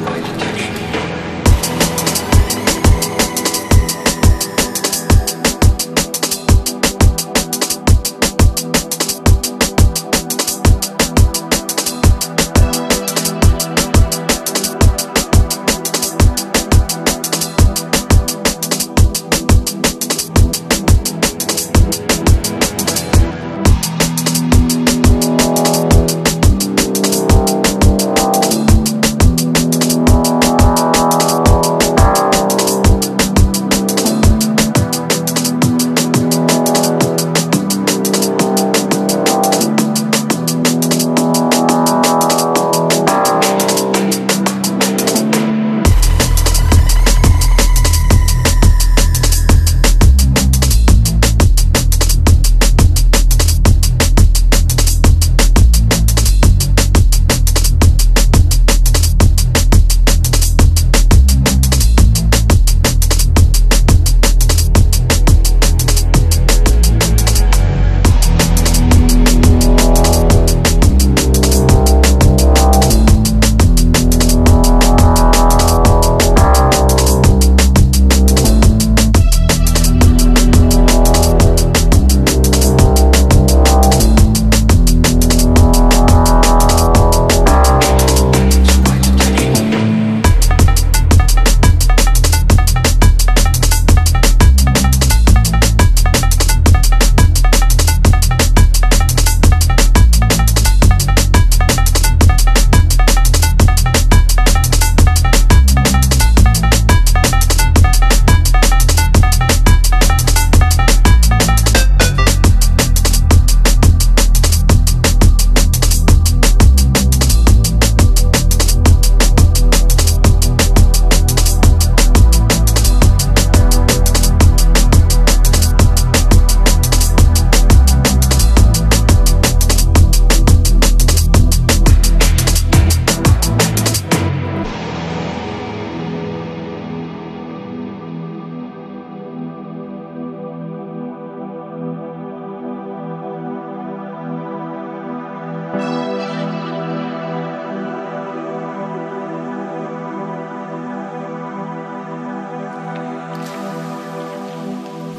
right.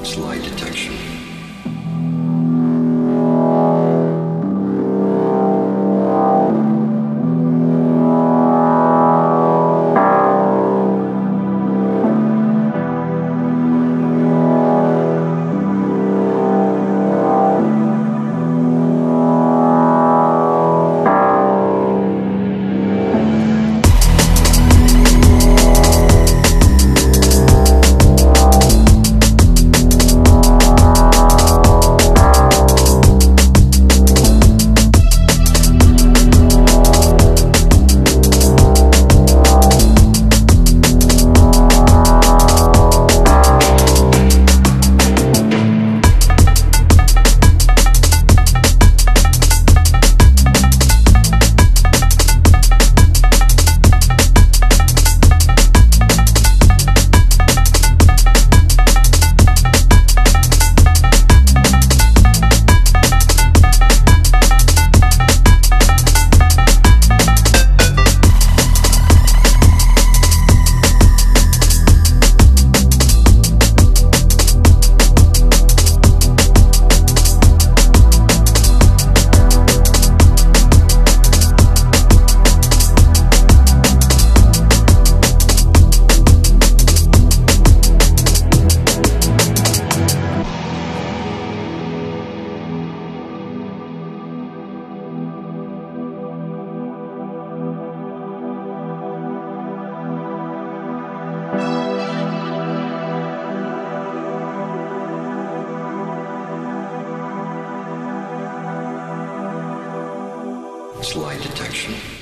It's lie detection. False lie detection.